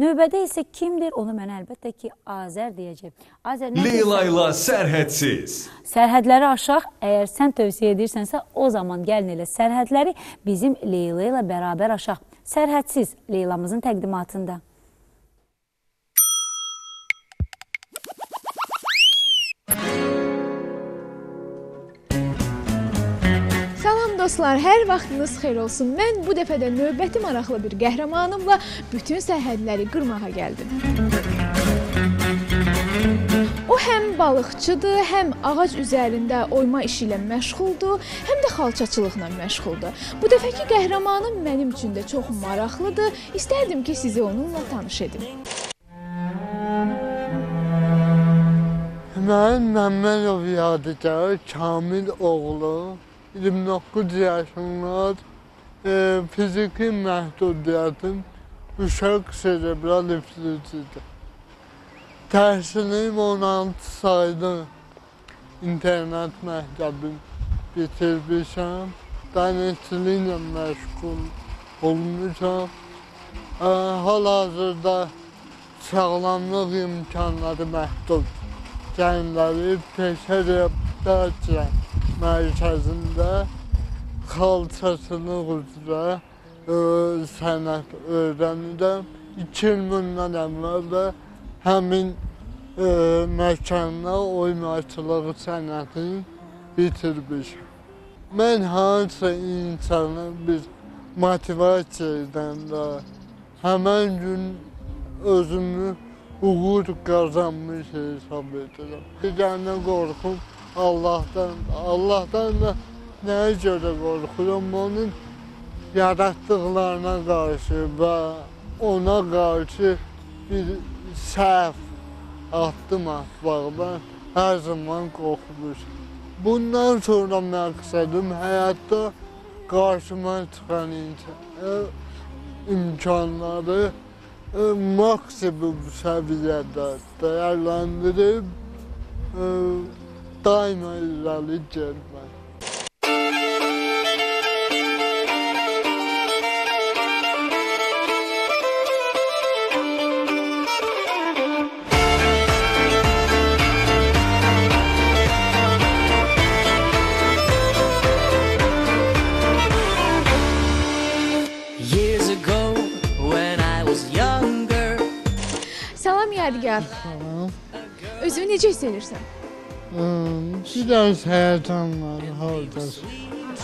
Növbədə isə kimdir? Onu mən əlbəttə ki, Azər deyəcəm. Azər nə Leyla ilə sərhədsiz. Sərhədləri aşaq. Əgər sən tövsiyə edirsənsə, o zaman gəlin elə sərhədləri bizim Leyla ilə bərabər aşaq. Sərhədsiz Leylamızın təqdimatında. Dostlar, hər vaxtınız xeyir olsun. Mən bu dəfə də növbəti maraqlı bir qəhrəmanımla bütün sərhədləri qırmağa gəldim. O həm balıqçıdır, həm ağac üzərində oyma işi ilə məşğuldur, həm də xalçaçılıqla məşğuldur. Bu dəfəki qəhrəmanım mənim üçün də çox maraqlıdır. İstərdim ki, sizi onunla tanış edim. Mən Məmmədov yadigar Kamil oğlu 29 yaşında e, fiziki məhdudiyyətim uşaq serebral iflisidir. Təhsilim 16 saylı internet məktəbim bitirmişəm. Dənizçiliklə məşğul olmuşam. E, Hal-hazırda sağlamlıq imkanları məhdud gəncləri peşə reabilitasiya mərkəzində xalçaçılıq üzrə ə, sənət öyrənirəm. 2 il bundan əvvəl də həmin ə, məkanda oymaçılıq sənətini bitirmişəm. Mən hansısa insanı bir motivasiya edəndə həmən gün özümü uğur qazanmış hesab edirəm. Bir dənə qorxum Allahdan, Allahdan da nəyə görə qorxuram? Onun yaratdıqlarına qarşı və ona qarşı bir səhv addım atmaqdan hər zaman qorxmuşam. Bundan sonra məqsədim həyatda qarşıma çıxan insan, imkanları e, maksimum səviyyədə dəyərləndirib e, daima illallah cennet. Salam Yadigar. Salam. Özünü necə hiss edirsən? Hmm, biraz həyəcan var hardasın.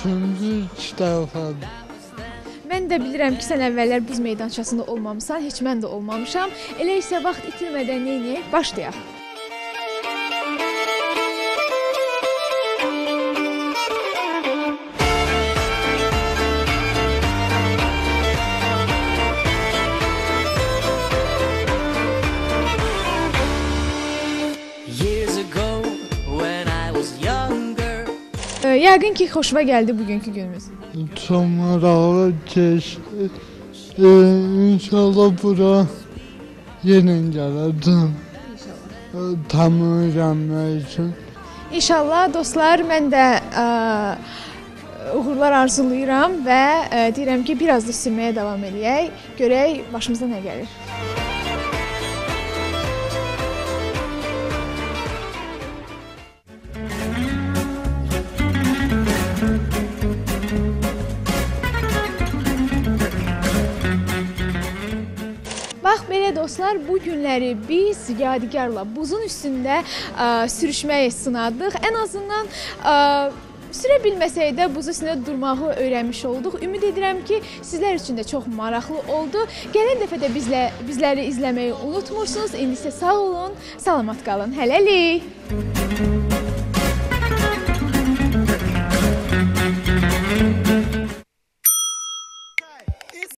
Çünki iki tərəfədir. Mən də bilirəm ki, sən əvvəllər buz meydançasında olmamısan, heç mən də olmamışam. Elə isə vaxt itirmədən nə edək? Başlayaq. Yəqin ki, xoşuma gəldi bugünkü günümüz. Çox maraqlı keçdi. E, inşallah bura yenə gələcəm. E, tam öyrənmək üçün. İnşallah dostlar, mən də ə, uğurlar arzulayıram və ə, deyirəm ki, biraz da sürməyə davam eləyək. Görək başımıza nə gəlir. Belə dostlar, bu günləri biz yadigarla buzun üstündə ə, sürüşməyi sınadıq. Ən azından ə, sürə bilməsək də buz üstündə durmağı öyrənmiş olduq. Ümid edirəm ki, sizlər üçün də çox maraqlı oldu. Gələn dəfə də bizlə bizləri izləməyi unutmursunuz. İndi isə sağ olun, salamat qalın. Hələlik.